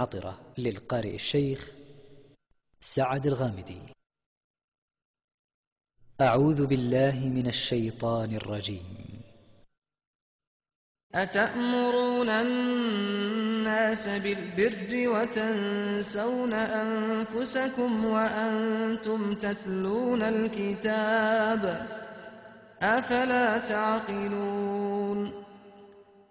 عطرة للقارئ الشيخ سعد الغامدي. أعوذ بالله من الشيطان الرجيم. أتأمرون الناس بالبر وتنسون أنفسكم وأنتم تتلون الكتاب أفلا تعقلون؟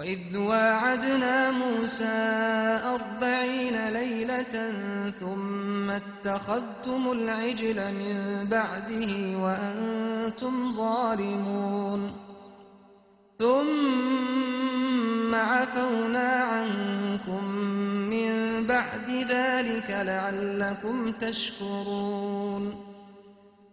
وإذ واعدنا موسى أربعين ليلة ثم اتخذتم العجل من بعده وأنتم ظالمون ثم عفونا عنكم من بعد ذلك لعلكم تشكرون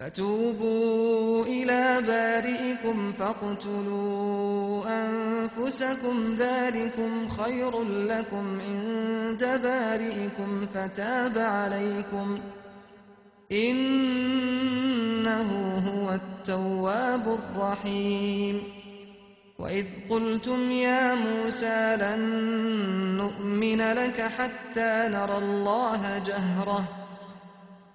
فتوبوا إلى بارئكم فاقتلوا أنفسكم ذلكم خير لكم عند بارئكم فتاب عليكم إنه هو التواب الرحيم وإذ قلتم يا موسى لن نؤمن لك حتى نرى الله جهرةً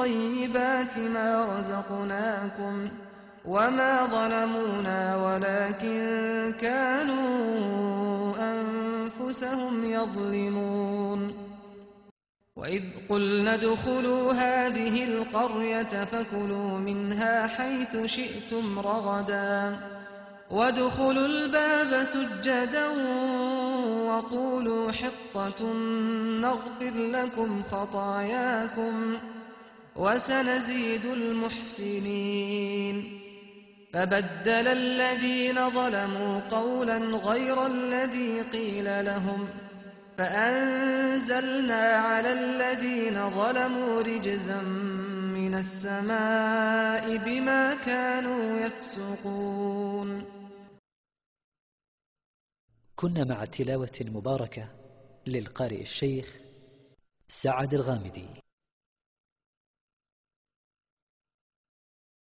طيبات ما رزقناكم وما ظلمونا ولكن كانوا أنفسهم يظلمون. وإذ قلنا ادخلوا هذه القرية فكلوا منها حيث شئتم رغدا. وادخلوا الباب سجدا وقولوا حطة نغفر لكم خطاياكم. وسنزيد المحسنين. فبدل الذين ظلموا قولا غير الذي قيل لهم فأنزلنا على الذين ظلموا رجزا من السماء بما كانوا يفسقون. كنا مع تلاوة مباركة للقارئ الشيخ سعد الغامدي.